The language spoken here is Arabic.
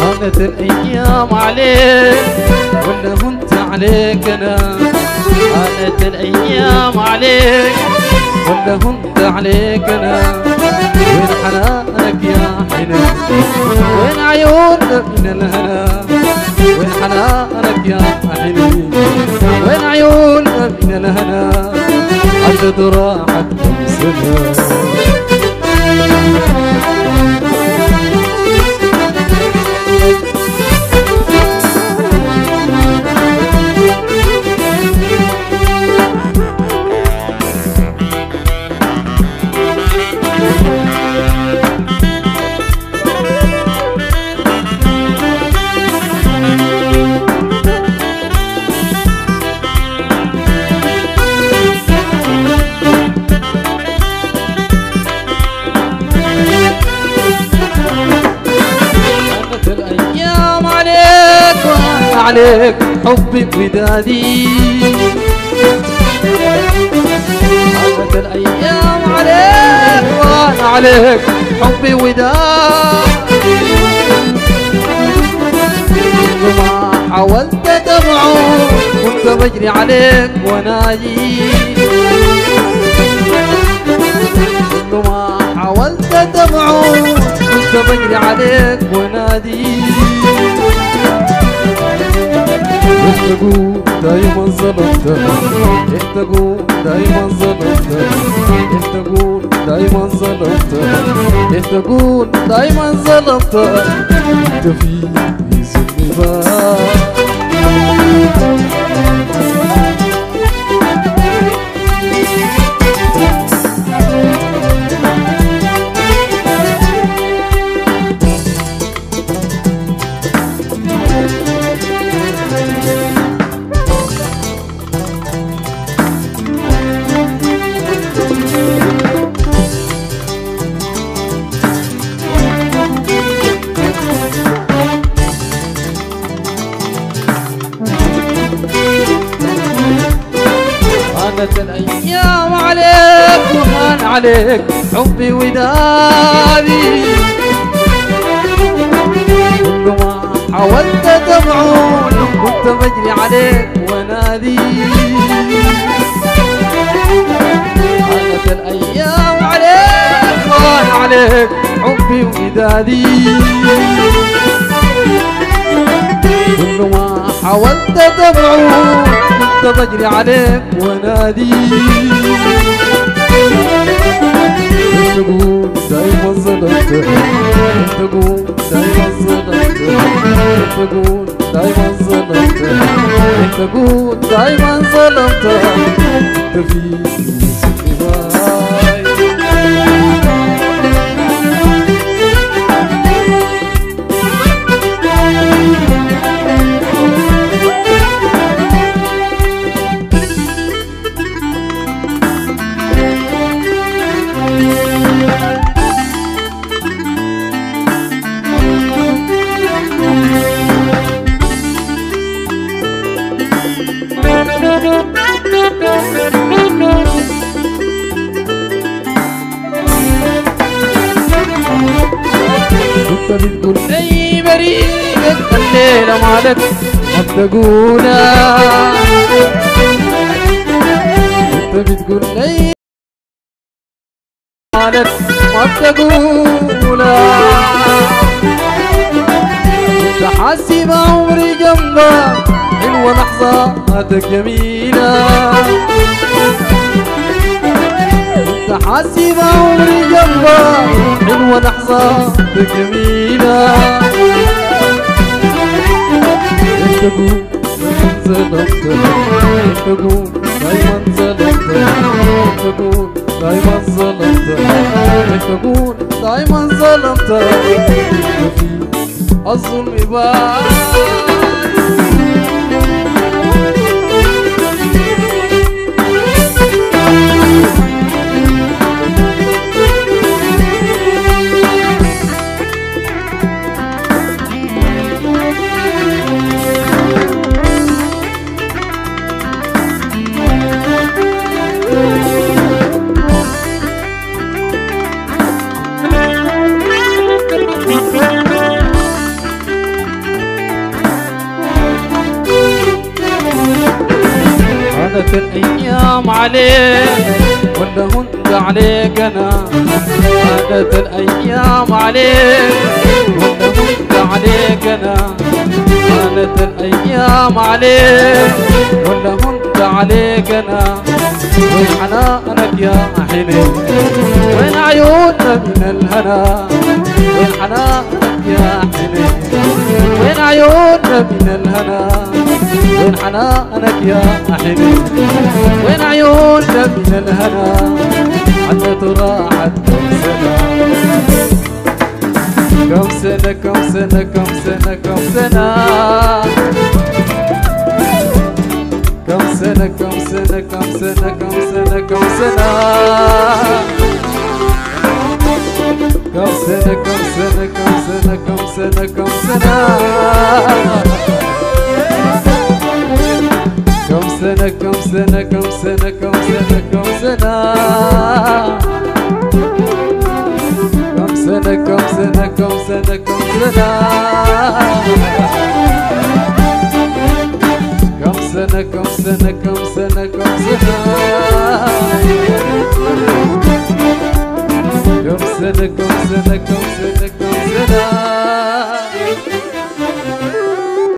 هانت الأيام عليك ولا هنت عليك أنا. هانت الأيام عليك ولا هنت عليك أنا. وين حنانك يا حنان؟ وين عيوننا من الهنا؟ كم عليك حبي ودادي مرت الأيام عليك وأنا عليك حبي ودادي ما حاولت تبعه كنت بجري عليك ونادي كل ما حاولت تبعه كنت بجري عليك ونادي. انت تقول دايما ظلمت انت تقول دايما ظلمت انت تقول دايما ظلمت انت تقول دايما ظلمت انت في ظلمي بقى هانت الأيام عليك وهان عليك حبي ودادي كل ما حاولت تبعون كنت بجري عليك ونادي. هانت الأيام عليك وهان عليك حبي ودادي كل ما حاولت تبعه كنت بجري عليك ونادي. تقول دايما ظلمت تقول دايما ظلمت تقول دايما تقول دايما أنت كنت بتقول اي بريء الليلة مالك ما بتقولها كنت بتقول اي مالك ما بتقولها كنت حاسب عمري جنبك حلوة لحظاتك جميلة. كنت حاسب عمري جنبك حلوة لحظاتك جميلة. انت تقول؟ دايما ظلمت انت تقول؟ دايما ظلمت انت تقول؟ دايما ظلمت انت تقول؟ دايما ظلمت انت في الظلم بان عادت الأيام عليك ولا هنت عليك أنا. عادت الأيام عليك ولا هنت عليك أنا. عادت الأيام عليك ولا هنت عليك أنا. وين حنانك يا حنين؟ وين عيوننا من الهنا؟ وين حنانك يا حنين؟ وين عيوننا من الهنا؟ وين حنانك يا حنين وين عيوننا من الهنا؟ عدت راحت كم سنة كم سنة كم سنة كم سنة؟ كم سنة كم سنة كم سنة كم سنة كم سنة؟ كم كم سنة كم سنة كم سنة كم سنة كم سنة كم سنة كم سنة كم سنة